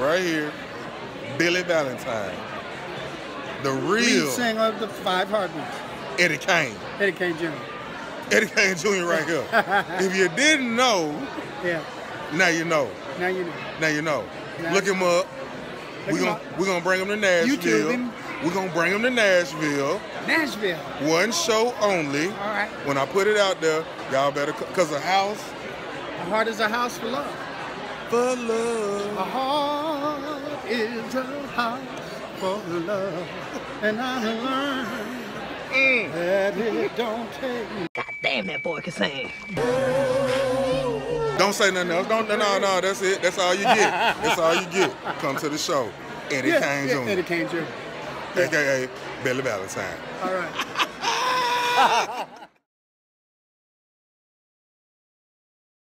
right here, Billy Valentine. The Lead real singer of the Five Heartbeats, Eddie Kane. Eddie Kane Jr. Eddie Kane Jr. right here. if you didn't know, Yeah, now you know. now you know. Now you know. Now- Look him up. Look we're gonna we gonna bring him to Nashville. Him. We're gonna bring him to Nashville. Nashville. One show only. All right. When I put it out there, y'all better cause a house A heart is a house for love. for A love. heart is a house for love. And I learned Mm. that it don't take Damn, that boy can sing. Don't say nothing else. Don't no no no. That's it. That's all you get. That's all you get. Come to the show. Eddie yeah, Kane yeah, Jr. Eddie Kane Jr. AKA Billy Valentine. All right.